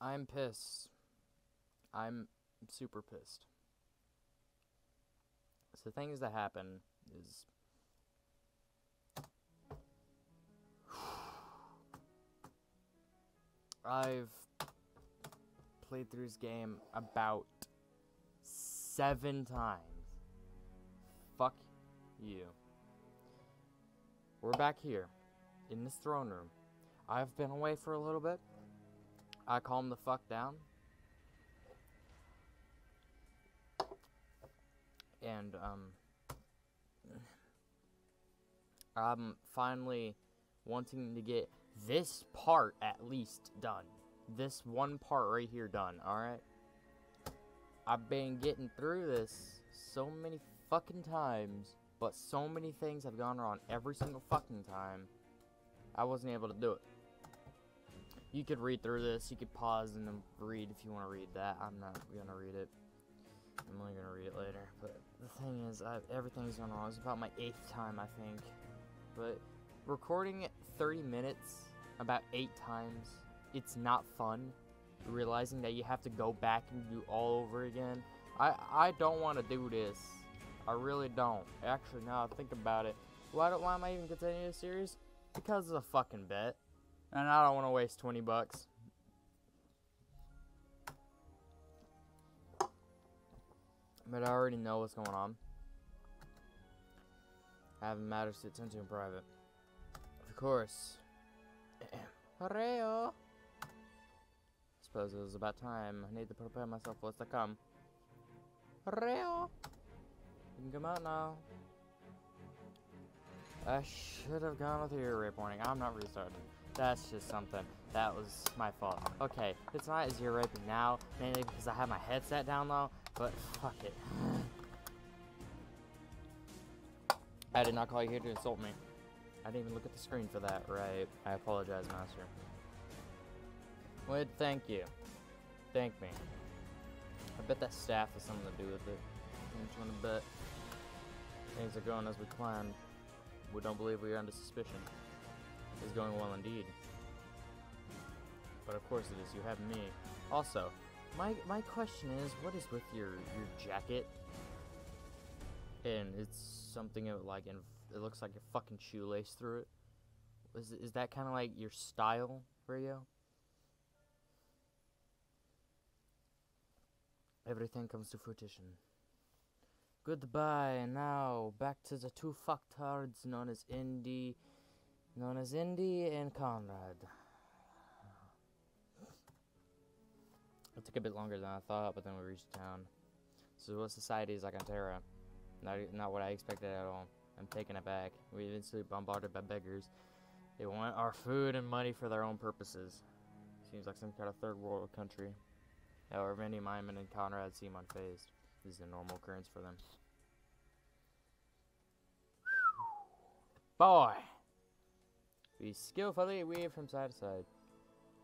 I'm pissed. I'm super pissed. So things that happen is I've played through this game about seven times. Fuck you. We're back here in this throne room. I've been away for a little bit. I calmed the fuck down. And, um, I'm finally wanting to get this part at least done. This one part right here done, alright? I've been getting through this so many fucking times, but so many things have gone wrong every single fucking time. I wasn't able to do it. You could read through this, you could pause and read if you want to read that. I'm not gonna read it. I'm only gonna read it later. But the thing is, I, everything's gone wrong. It's about my eighth time, I think. But recording 30 minutes about eight times, it's not fun. Realizing that you have to go back and do all over again. I I don't want to do this. I really don't. Actually, now I think about it, why don't why am I even continuing this series? Because it's a fucking bet, and I don't want to waste 20 bucks. But I already know what's going on. Having matters to attend to in private. Of course. Hareo! Suppose it was about time. I need to prepare myself for what's to come. Hareo! You can come out now. I should have gone with your rape warning. I'm not restarting. That's just something. That was my fault. Okay, it's not as you're raping now, mainly because I have my headset down low, but fuck it. I did not call you here to insult me. I didn't even look at the screen for that, right? I apologize, Master. Wait, thank you. Thank me. I bet that staff has something to do with it. I'm trying to bet. Things are going as we planned. We don't believe we are under suspicion. It's going well indeed. But of course it is. You have me. Also, my my question is, what is with your your jacket? And it's something of like, in, it looks like a fucking shoelace through it. Is is that kind of like your style, Rio? Everything comes to fruition. Goodbye. Now back to the two fucktards known as Indy, known as Indy and Conrad. It took a bit longer than I thought, but then we reached town. So what society is like on Terra? Not, not what I expected at all. I'm taken aback. We instantly bombarded by beggars. They want our food and money for their own purposes. Seems like some kind of third world country. However, many Myman and Conrad seem unfazed. This is a normal occurrence for them. Boy! We skillfully weave from side to side.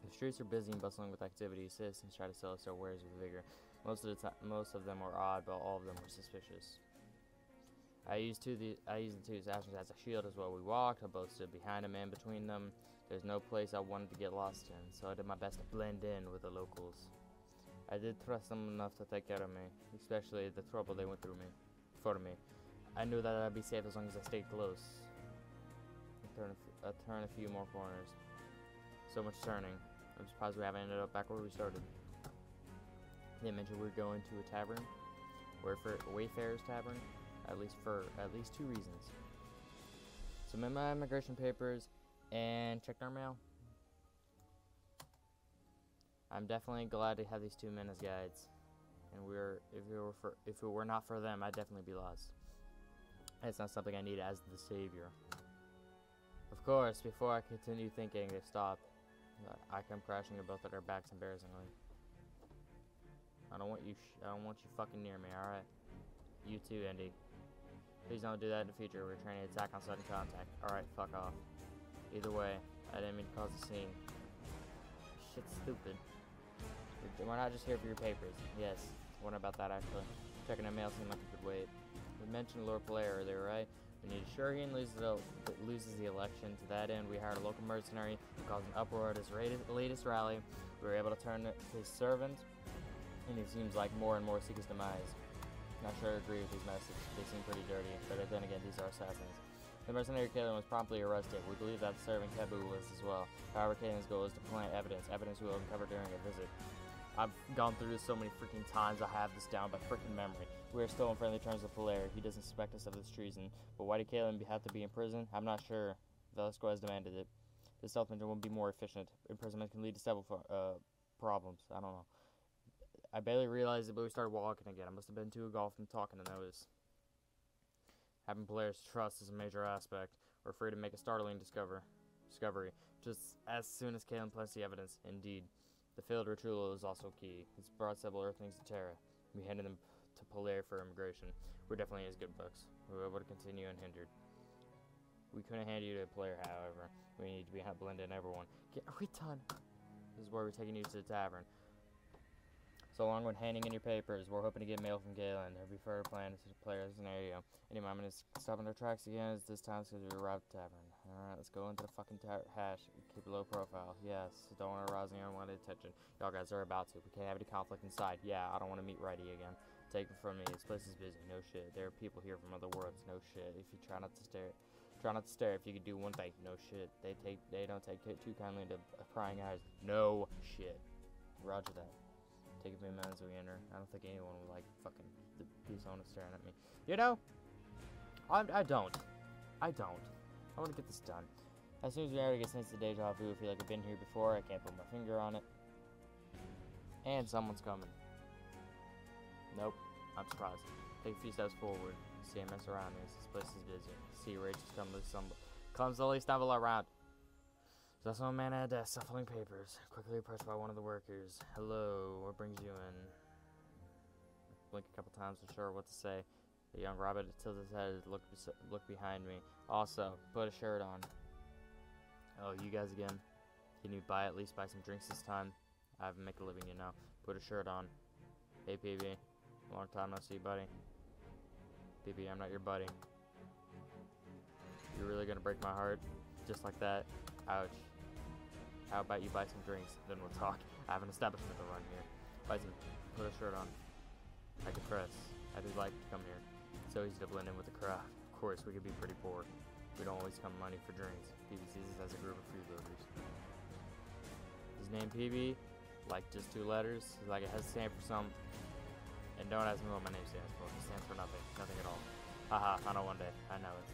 The streets are busy and bustling with activity. Citizens try to sell us their wares with vigor. Most of the most of them were odd, but all of them were suspicious. I used two the I used the two actions as a shield as well. We walked. I both stood behind them and between them. There's no place I wanted to get lost in, so I did my best to blend in with the locals. I did trust them enough to take care of me, especially the trouble they went through me, for me. I knew that I'd be safe as long as I stayed close. A, turned a few more corners. So much turning. I'm surprised we haven't ended up back where we started. They mentioned we are going to a tavern, Wayfar- Wayfarer's Tavern, at least for at least two reasons. Submit my immigration papers and checked our mail. I'm definitely glad to have these two men as guides. And we're if it were for if it were not for them, I'd definitely be lost. It's not something I need as the savior. Of course, before I continue thinking they stop, I come crashing at both of their backs embarrassingly. I don't want you. I don't want you fucking near me. All right. You too, Andy. Please don't do that in the future. We're training to attack on sudden contact. All right, fuck off. Either way, I didn't mean to cause a scene. Shit's stupid. We're not just here for your papers. Yes, what about that actually? Checking the mail seemed like a good wait. We mentioned Lord Polaire earlier, right? We need Shurian loses the, loses the election. To that end, we hired a local mercenary who caused an uproar at his latest rally. We were able to turn his servant, and he seems like more and more seek his demise. Not sure I agree with these messages. They seem pretty dirty, but then again, these are assassins. The mercenary Kalen was promptly arrested. We believe that the servant Kebu was as well. However, Kalen's goal is to plant evidence, evidence we will uncover during a visit. I've gone through this so many freaking times, I have this down by freaking memory. We are still on friendly terms with Polaire. He doesn't suspect us of this treason. But why did Kalen have to be in prison? I'm not sure. Velasco has demanded it. The stealth mission will be more efficient. Imprisonment can lead to several uh, problems. I don't know. I barely realized it, but we started walking again. I must have been too engulfed in talking to notice. Having Polaire's trust is a major aspect. We're free to make a startling discover discovery, just as soon as Kalen plants the evidence. Indeed. The failed ritual is also key. It's brought several Earthlings to Terra. We handed them to Polaire for immigration. We're definitely in his good books. We were able to continue unhindered. We couldn't hand you to Polaire, however. We need to be blended in everyone. Get, we done? This is where we're taking you to the tavern. So along with handing in your papers, we're hoping to get mail from Galen. Their preferred plan is to play a scenario. Any moment is stopping their tracks again. This time because we arrived at the tavern. Alright, let's go into the fucking hash. Keep a low profile. Yes, don't want to arouse any unwanted attention. Y'all guys are about to. We can't have any conflict inside. Yeah, I don't want to meet Reddy again. Take it from me. This place is busy. No shit. There are people here from other worlds. No shit. If you try not to stare, try not to stare. If you could do one thing. No shit. They take. They don't take too kindly to prying eyes. No shit. Roger that take a few minutes as we enter. I don't think anyone would like fucking the someone staring at me. You know, I, I don't. I don't. I want to get this done. As soon as we already get sense of deja vu, I feel like I've been here before. I can't put my finger on it. And someone's coming. Nope. I'm surprised. Take a few steps forward. See a mess around. This place is busy. See Rachel's coming to stumble. Comes slowly stumble around. There's also a man at a desk shuffling papers, quickly approached by one of the workers. Hello, what brings you in? Blink a couple times, unsure what to say. The young rabbit tilts his head, look, look behind me. Also, put a shirt on. Oh, you guys again? Can you buy at least buy some drinks this time? I haven't make a living, you know. Put a shirt on. Hey, PB. Long time no see, buddy. PB, I'm not your buddy. You're really gonna break my heart? Just like that? Ouch. How about you buy some drinks, then we'll talk. I have an establishment to run here. Buy some, put a shirt on. I can press. I be like to come here. So easy to blend in with the crowd. Of course, we could be pretty poor. We don't always come money for drinks. PB sees us as a group of freeloaders. His name PB, like just two letters, like it has a stand for some. And don't ask me what my name stands for. It stands for nothing. Nothing at all. Haha, I know one day. I know it.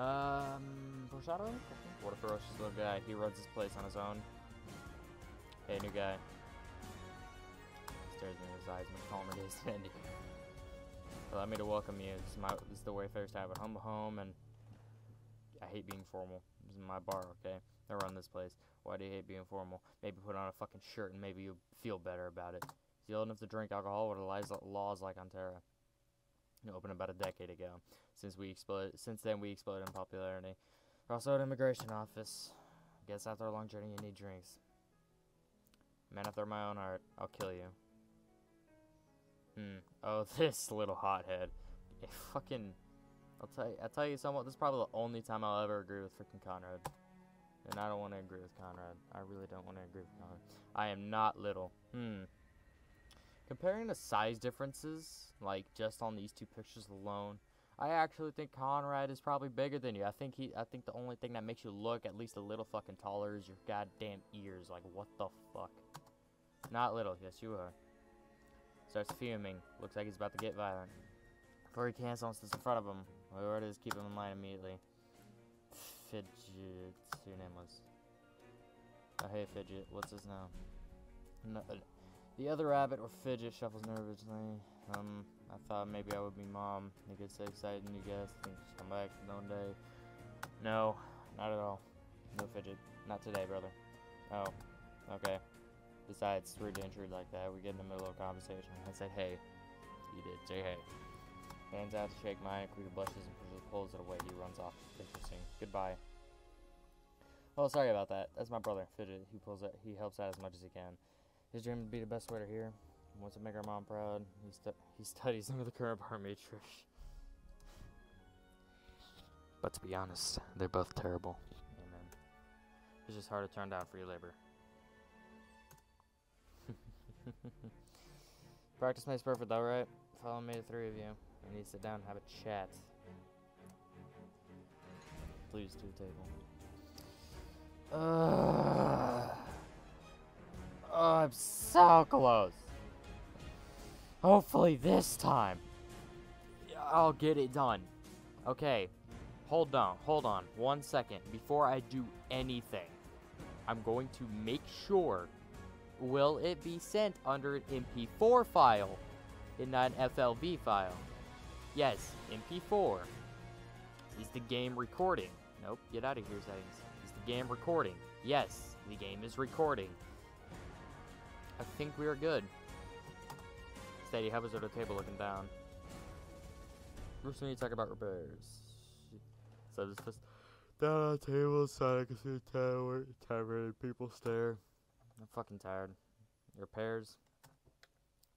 Um, foreshadowing? What a ferocious little guy. He runs his place on his own. Hey, new guy. Stares me in his eyes, my calmer days ending. Allow me to welcome you. This is, my, this is the Wayfarer's Tavern. Humble home, and I hate being formal. This is my bar, okay? I run this place. Why do you hate being formal? Maybe put on a fucking shirt and maybe you'll feel better about it. Is he old enough to drink alcohol? What are laws like on Terra? Opened about a decade ago. Since we exploded, since then we exploded in popularity. We're also an immigration office. Guess after a long journey you need drinks. Man after my own heart, I'll kill you. Hmm. Oh, this little hothead. A fucking. I'll tell you. I'll tell you somewhat. This is probably the only time I'll ever agree with freaking Conrad. And I don't want to agree with Conrad. I really don't want to agree with Conrad. I am not little. Hmm. Comparing the size differences, like just on these two pictures alone, I actually think Conrad is probably bigger than you. I think he I think the only thing that makes you look at least a little fucking taller is your goddamn ears. Like what the fuck? Not little, yes you are. Starts fuming. Looks like he's about to get violent. Before he cancels this in front of him. Whoever it is, keep him in line immediately. Fidget your name was. Oh hey Fidget, what's his name? No, the other rabbit, or Fidget, shuffles nervously. Um, I thought maybe I would be mom. You gets so excited and you she's come back one day. No, not at all. No Fidget. Not today, brother. Oh, okay. Besides, to intrude like that. We get in the middle of a conversation. I said, hey. You did. Say hey. Hands out to shake my Krita blushes and pulls it away. He runs off. Interesting. Goodbye. Oh, sorry about that. That's my brother, Fidget. He pulls it. He helps out as much as he can. His dream would be the best waiter here. He wants to make our mom proud. He, stu he studies under the current bar matrix. But to be honest, they're both terrible. Amen. It's just hard to turn down free labor. Practice makes perfect though, right? Follow me, the three of you. We need to sit down and have a chat. Please to the table. Uh, oh, I'm so close. Hopefully this time, I'll get it done. Okay, hold on, hold on, one second. Before I do anything, I'm going to make sure, will it be sent under an MP4 file and not an FLV file? Yes, MP4. Is the game recording? Nope, get out of here settings. Is the game recording? Yes, the game is recording. I think we are good. Steady, how was the table looking down? First, need to talk about repairs. So this just down on the table, side I can see the tower, tired people stare. I'm fucking tired. Repairs?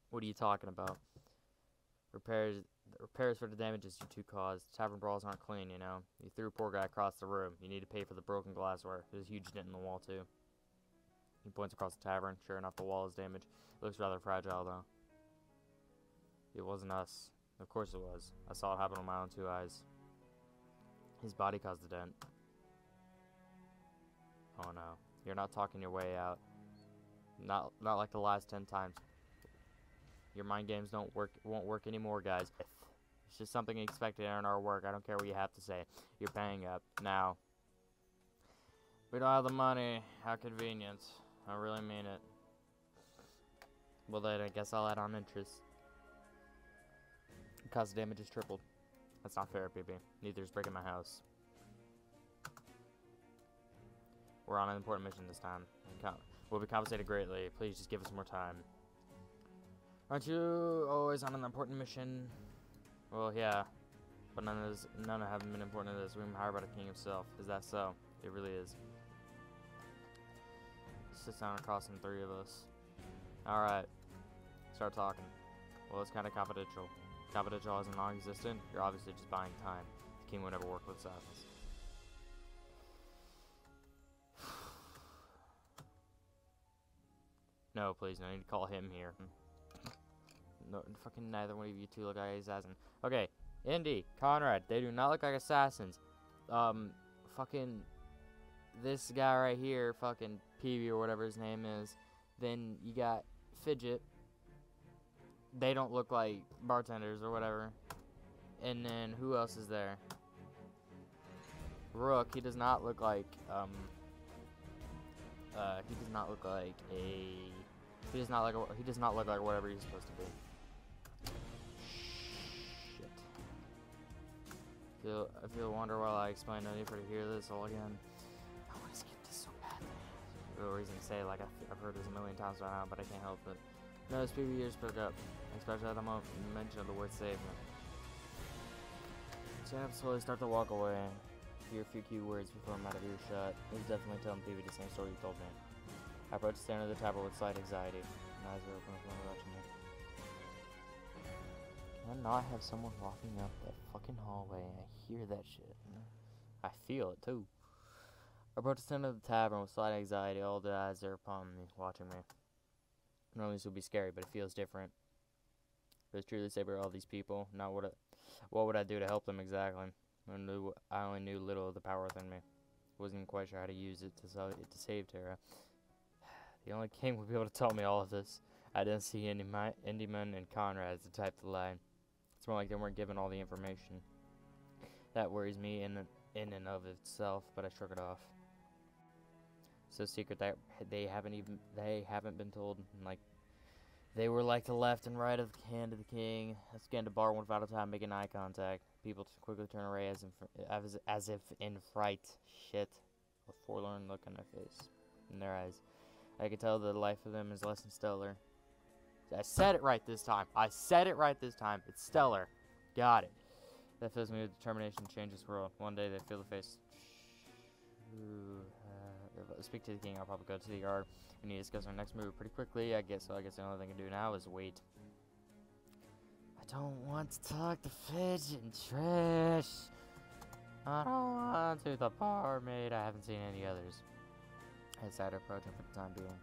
What are you talking about? Repairs repairs for the damages you two caused. Tavern brawls aren't clean, you know. You threw a poor guy across the room. You need to pay for the broken glassware. There's a huge dent in the wall, too. He points across the tavern. Sure enough, the wall is damaged. It looks rather fragile, though. It wasn't us. Of course it was. I saw it happen with my own two eyes. His body caused the dent. Oh no. You're not talking your way out. Not not like the last ten times. Your mind games don't work won't work anymore, guys. It's just something expected in our work. I don't care what you have to say. You're paying up. Now. We don't have the money. How convenient. I really mean it. Well then I guess I'll add on interest. Cost of damage is tripled. That's not fair, baby. Neither is breaking my house. We're on an important mission this time. We'll be compensated greatly. Please just give us more time. Aren't you always on an important mission? Well, yeah. But none of this, none haven't been important to this. We've been hired by the king himself. Is that so? It really is. Sits down across from three of us. Alright. Start talking. Well, it's kind of confidential. Confidential as non-existent, you're obviously just buying time. The king would never work with assassins. No, please, no, I need to call him here. No, fucking neither one of you two look like assassins. Okay, Indy, Conrad, they do not look like assassins. Um, fucking this guy right here, fucking Peavy or whatever his name is. Then you got Fidget, they don't look like bartenders or whatever. And then who else is there? Rook, he does not look like um uh he does not look like a he does not like he does not look like whatever he's supposed to be. Shit. Feel I feel wonder while I explain no need for to hear this all again. I want to skip this so badly. No reason to say like I've, I've heard this a million times by now, but I can't help it. No, it's people years pick up. Especially at the moment mention of the word save. So I slowly start to walk away. Hear a few key words before I'm out of earshot. He was definitely telling Peavy the same story you told me. I approach the center of the tavern with slight anxiety. My eyes are open with watching me. Can I not have someone walking up that fucking hallway I hear that shit? I feel it too. I approach the center of the tavern with slight anxiety. All the eyes are upon me, watching me. Normally this would be scary, but it feels different. It was truly saber all these people. Not what I, what would I do to help them exactly? I knew I only knew little of the power within me. Wasn't quite sure how to use it to to save Terra. The only king would be able to tell me all of this. I didn't see any Indyman and Conrad as the type to lie. It's more like they weren't given all the information. That worries me in in and of itself, but I shrug it off. So secret that they haven't even they haven't been told like they were like the left and right of the hand of the king. I scanned the bar one time, making eye contact. People quickly turn away as, as, as if in fright. Shit. A forlorn look on their face. In their eyes. I could tell the life of them is less than stellar. I said it right this time. I said it right this time. It's stellar. Got it. That fills me with determination to change this world. One day they feel the face. Uh, speak to the king, I'll probably go to the yard. We need to discuss our next move pretty quickly. I guess so. I guess the only thing I can do now is wait. I don't want to talk to Fidget and Trish. I don't want to the barmaid. I haven't seen any others. I decided to approach him for the time being.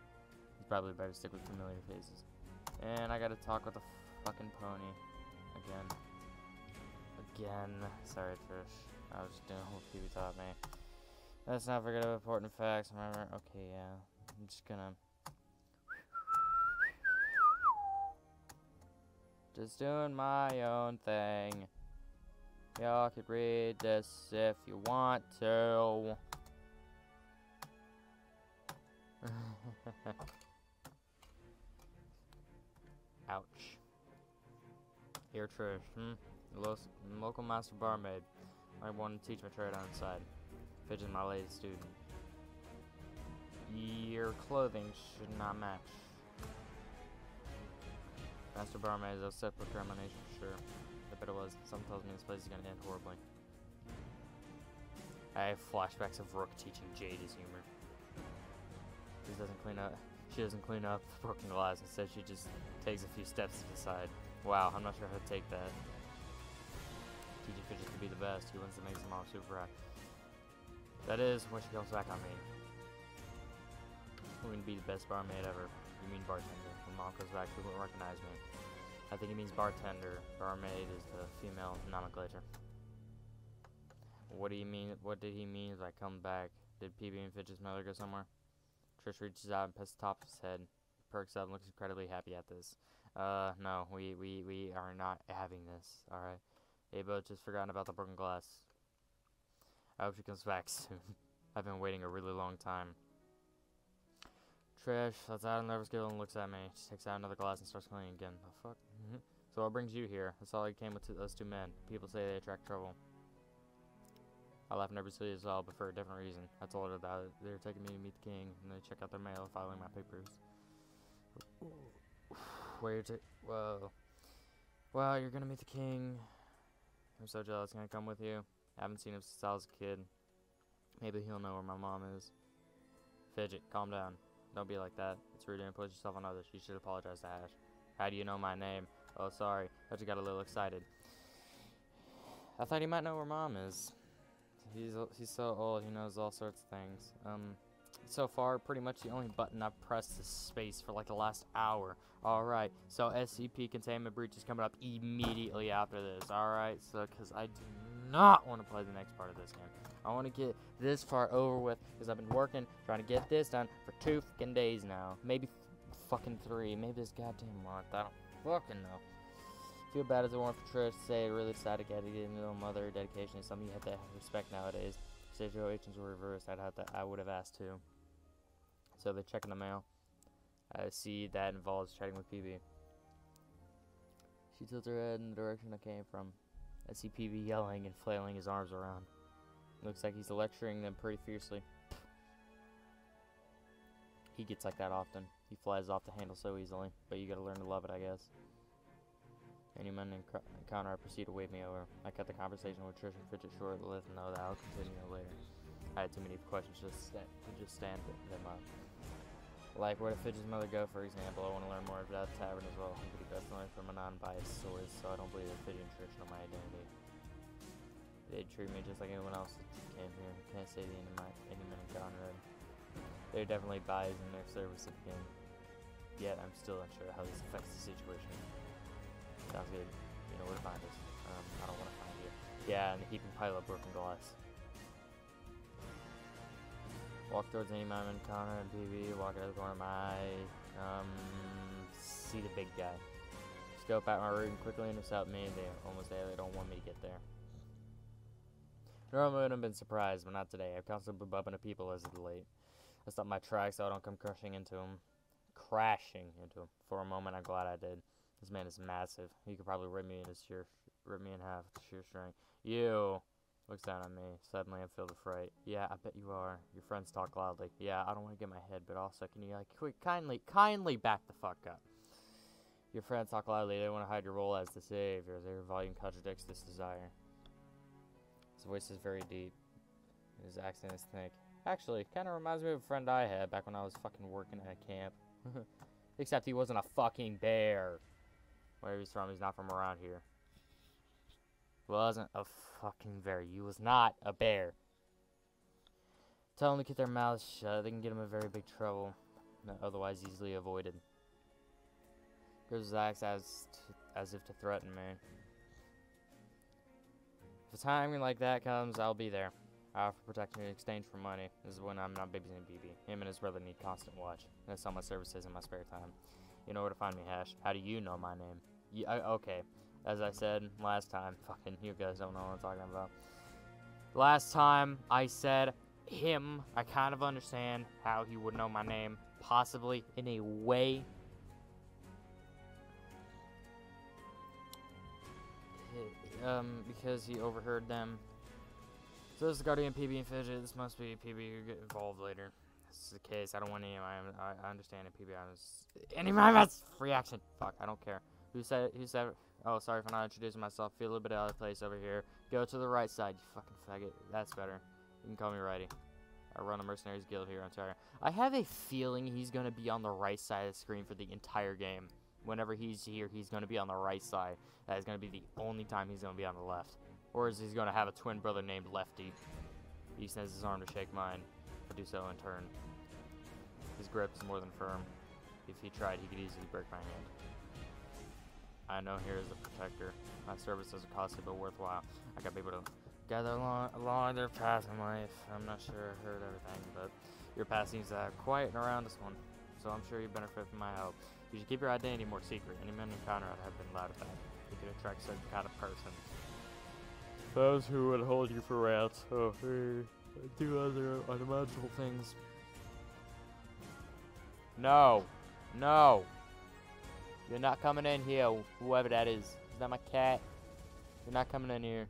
It's probably better stick with familiar faces. And I gotta talk with the fucking pony. Again. Again. Sorry, Trish. I was just doing what PB taught me. Let's not forget about important facts. Remember? Okay, yeah. I'm just gonna. Just doing my own thing. Y'all could read this if you want to. Ouch. Here, Trish. Hmm? Lo local master barmaid. I want to teach my trade on the side. Fidget my latest student. Your clothing should not match. Master barmaid is a separate termination for sure. I bet it was. Something tells me this place is gonna end horribly. I have flashbacks of Rook teaching Jade his humor. She doesn't clean up. She doesn't clean up the broken glass. Instead, she just takes a few steps to the side. Wow, I'm not sure how to take that. Teaching Fidget to be the best. He wins to make his mom super happy. That is when she comes back on me. I'm gonna be the best barmaid ever. You mean bartender. When mom comes back, she won't recognize me. I think he means bartender. Barmaid is the female nomenclature. What do you mean? What did he mean If I come back? Did PB and Fidget's mother go somewhere? Trish reaches out and pets the top of his head. He perks up and looks incredibly happy at this. Uh, no, we, we, we are not having this, alright? Abo just forgotten about the broken glass. I hope she comes back soon. I've been waiting a really long time. Trish lets out a nervous giggle and looks at me. She takes out another glass and starts cleaning again. The fuck? so what brings you here? That's all I came with those two men. People say they attract trouble. I left laugh nervously as well, but for a different reason. I told her that they were taking me to meet the king, and they check out their mail, filing my papers. Where to? Whoa. Well, you're gonna meet the king. I'm so jealous. Can I come with you? I haven't seen him since I was a kid. Maybe he'll know where my mom is. Fidget, calm down. Don't be like that. It's rude to impose yourself on others. You should apologize to Ash. How do you know my name? Oh, sorry. I just got a little excited. I thought he might know where mom is. He's he's so old. He knows all sorts of things. Um, so far, pretty much the only button I've pressed is space for like the last hour. All right. So SCP containment breach is coming up immediately after this. All right. So because I do not want to play the next part of this game. I want to get this part over with because I've been working trying to get this done for two fucking days now. Maybe fucking three. Maybe this goddamn month. I don't fucking know. Feel bad as a warm for Trish. Say really sad to get into a mother. Dedication is something you have to respect nowadays. Situations were reversed. I'd have to. I would have asked too. So they check in the mail. I see that involves chatting with PB. She tilts her head in the direction I came from. I see PB yelling and flailing his arms around. Looks like he's lecturing them pretty fiercely. He gets like that often. He flies off the handle so easily, but you gotta learn to love it, I guess. Any men encounter, I proceed to wave me over. I cut the conversation with Trish and Fidget short, let them know that I'll continue later. I had too many questions just to just stand them up. Like, where did Fidget's mother go, for example? I want to learn more about the tavern as well. But best learn from a non-biased source, so I don't believe that Fidget and Trish know my identity. They treat me just like anyone else that came here. Can't say the end of my any men encountered. They're definitely biased in their service of king. Yet I'm still unsure how this affects the situation. Sounds good. You know where to find us. Um, I don't want to find you. Yeah, and the heaping pile of broken glass. Walk towards any moment encounter and PB, walk out of the corner of my eye. Um, see the big guy. Scope out my route quickly and quickly intercept me. They almost there. They don't want me to get there. Normally I would have been surprised, but not today. I've constantly been bumping into people as of late. I stop my tracks so I don't come crushing into them. Crashing into them. For a moment, I'm glad I did. This man is massive. He could probably rip me in his sheer, rip me in half with sheer strength. You looks down at me. Suddenly, I'm filled with fright. Yeah, I bet you are. Your friends talk loudly. Yeah, I don't want to get my head, but also, can you like quick, kindly, kindly back the fuck up? Your friends talk loudly. They want to hide your role as the savior. Their volume contradicts this desire. His voice is very deep. His accent is thick. Actually, kind of reminds me of a friend I had back when I was fucking working at a camp. Except he wasn't a fucking bear. Where he's from, he's not from around here. wasn't a fucking bear. You was not a bear. Tell them to keep their mouths shut. They can get them in very big trouble. Otherwise easily avoided. Grizzlies acts as, as if to threaten me. If a time like that comes, I'll be there. I offer protection in exchange for money. This is when I'm not babysitting PB. Him and his brother need constant watch. And I sell my services in my spare time. You know where to find me, Hash. How do you know my name? Yeah, okay. As I said last time, fucking you guys don't know what I'm talking about. Last time I said him, I kind of understand how he would know my name. Possibly in a way. Um, because he overheard them so this is Guardian PB and Fidget. This must be PB who get involved later. This is the case. I don't want any of my. I, understand it. PB. I was any my free action. Fuck. I don't care. Who said? Who said? Oh, sorry for not introducing myself. Feel a little bit out of place over here. Go to the right side. You fucking faggot. That's better. You can call me Righty. I run a mercenaries guild here on Ontario. I have a feeling he's gonna be on the right side of the screen for the entire game. Whenever he's here, he's gonna be on the right side. That is gonna be the only time he's gonna be on the left. Or is he to have a twin brother named Lefty? He extends his arm to shake mine, but do so in turn. His grip is more than firm. If he tried, he could easily break my hand. I know here is a protector. My services are costly but worthwhile. I got people to gather along, along their path in life. I'm not sure I heard everything, but your path seems to quiet and around this one, so I'm sure you benefit from my help. You should keep your identity more secret. Any men Conrad have been loud about. You could attract certain kind of person. Those who would hold you for rats. Oh, hey. Do other unimaginable things. No. No. You're not coming in here, whoever that is. Is that my cat? You're not coming in here.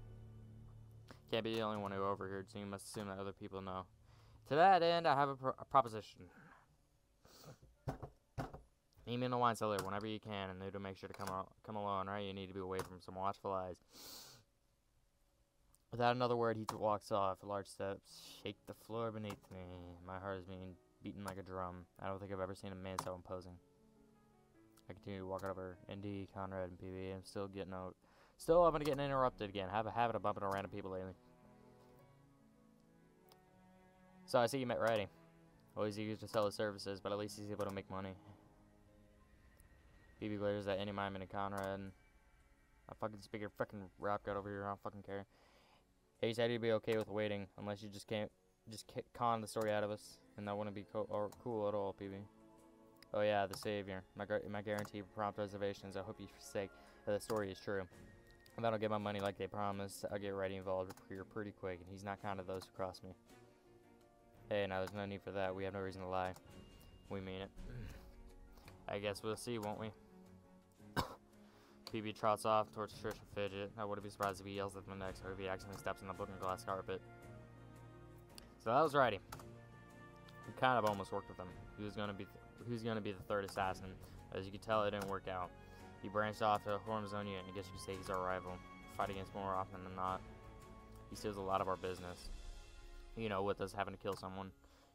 Can't be the only one who overheard, so you must assume that other people know. To that end, I have a, pro a proposition. Meet me in the wine cellar whenever you can, and to make sure to come, come along, right? You need to be away from some watchful eyes. Without another word, he walks off. Large steps shake the floor beneath me. My heart is being beaten like a drum. I don't think I've ever seen a man so imposing. I continue walking over Indy, Conrad, and PB. I'm still getting out. Still open to getting interrupted again. I Have a habit of bumping random people lately. So I see you met Righty. Always eager to sell his services, but at least he's able to make money. PB glares at any Myman and Conrad. I fucking speak fucking rap god over here. I don't fucking care. He said he'd be okay with waiting, unless you just can't just con the story out of us, and that wouldn't be co or cool at all, PB. Oh yeah, the savior. My my guarantee for prompt reservations. I hope you forsake that the story is true. If I don't get my money like they promised, I'll get Righty involved here pretty quick, and he's not kind of those who cross me. Hey, now there's no need for that. We have no reason to lie. We mean it. Mm. I guess we'll see, won't we? PB trots off towards Trish and Fidget. I wouldn't be surprised if he yells at them next or if he accidentally steps on the looking glass carpet. So that was righty. We kind of almost worked with him. He was gonna be who's gonna be the third assassin. As you can tell, it didn't work out. He branched off to own unit. I guess you could say he's our rival. Fight against more often than not. He steals a lot of our business. You know, with us having to kill someone.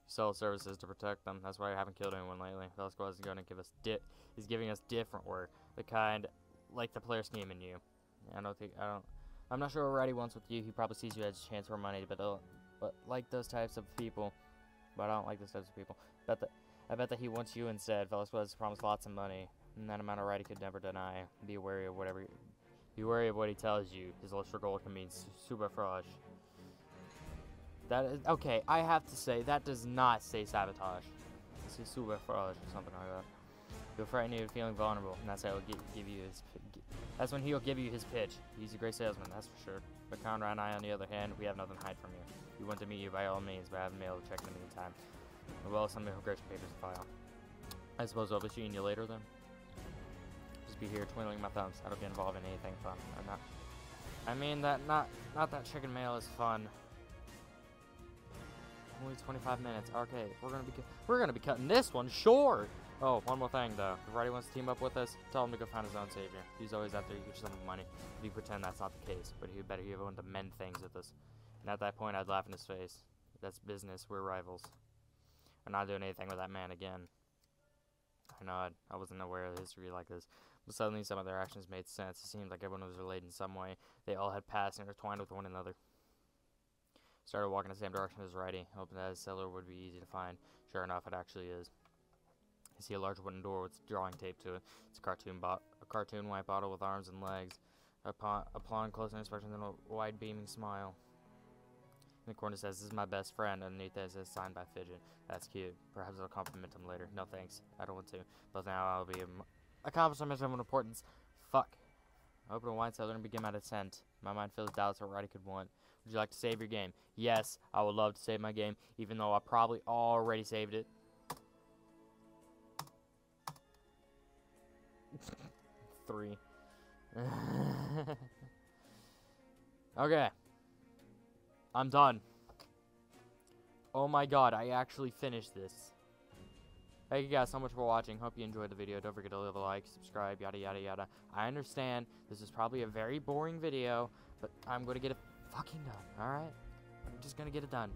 Sell services to protect them. That's why I haven't killed anyone lately. Velasquez is going to give us di He's giving us different work. The kind like the player scheming you. I don't think I don't. I'm not sure what he wants with you. He probably sees you as a chance for money, but but like those types of people. But I don't like those types of people. Bet that I bet that he wants you instead. Velasquez promised lots of money, and that amount of right he could never deny. Be wary of whatever. Be wary of what he tells you. His lust for gold can mean super fraud. That is okay. I have to say that does not say sabotage. It's is super fraud or something like that. You'll frighten you feeling vulnerable, and that's how he'll give you his. That's when he'll give you his pitch. He's a great salesman, that's for sure. But Conrad and I, on the other hand, we have nothing to hide from you. We want to meet you by all means, but I haven't been able to check in the meantime. Well, some immigration papers to file. I suppose I'll be seeing you later then. Just be here twiddling my thumbs. I don't get involved in anything fun. I'm not. I mean that not not that chicken mail is fun. Only 25 minutes. Okay, we're gonna be we're gonna be cutting this one short. Oh, one more thing though. If Roddy wants to team up with us, tell him to go find his own savior. He's always after huge sum of money. If you pretend that's not the case, but he better be willing to mend things with us. And at that point, I'd laugh in his face. That's business. We're rivals. I'm not doing anything with that man again. I nod. I wasn't aware of history like this. But suddenly some of their actions made sense. It seemed like everyone was related in some way. They all had paths intertwined with one another. Started walking the same direction as Righty, hoping that his cellar would be easy to find. Sure enough, it actually is. I see a large wooden door with drawing tape to it. It's a cartoon bot a cartoon white bottle with arms and legs. Upon, upon closer inspection, then a wide beaming smile. In the corner says, This is my best friend. Underneath that says, Signed by Fidget. That's cute. Perhaps I'll compliment him later. No thanks. I don't want to. But now I'll be accomplished a mission of importance. Fuck. Open a wine cellar and begin my descent. My mind fills doubts what Righty could want. Would you like to save your game? Yes, I would love to save my game, even though I probably already saved it. Three. okay. I'm done. Oh my god, I actually finished this. Thank you guys so much for watching. Hope you enjoyed the video. Don't forget to leave a like, subscribe, yada yada yada. I understand this is probably a very boring video, but I'm going to get it fucking done, alright? I'm just going to get it done.